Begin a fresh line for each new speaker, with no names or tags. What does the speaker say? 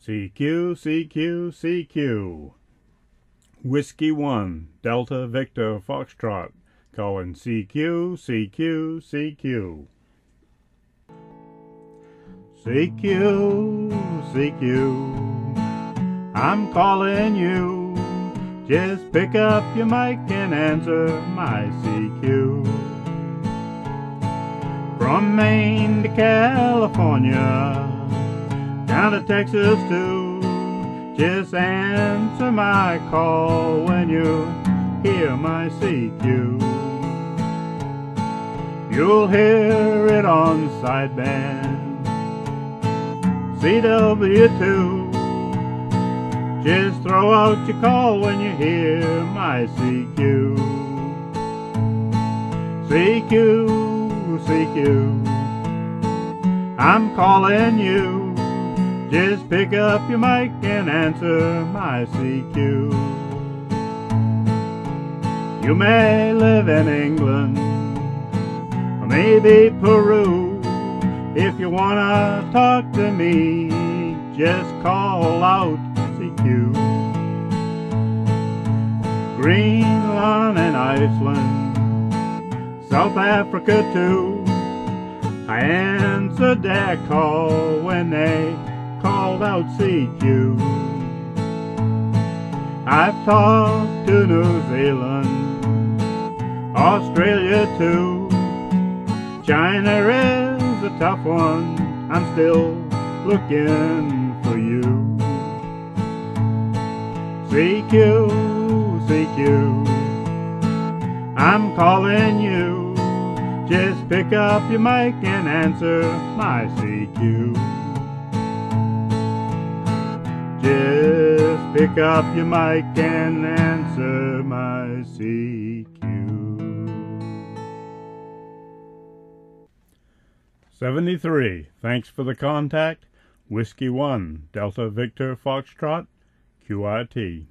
CQ, CQ, CQ. Whiskey 1, Delta Victor Foxtrot, calling CQ, CQ, CQ. CQ, CQ, I'm calling you. Just pick up your mic and answer my CQ. From Maine to California down to Texas too. Just answer my call when you hear my CQ. You'll hear it on sideband CW too. Just throw out your call when you hear my CQ. CQ, CQ. I'm calling you. Just pick up your mic and answer my CQ. You may live in England, or maybe Peru. If you wanna talk to me, just call out CQ. Greenland and Iceland, South Africa too. I answered their call when they called out CQ. I've talked to New Zealand, Australia too. China is a tough one, I'm still looking for you. CQ, CQ, I'm calling you. Just pick up your mic and answer my CQ. Just pick up your mic and answer my CQ. 73. Thanks for the contact. Whiskey 1, Delta Victor Foxtrot, QRT.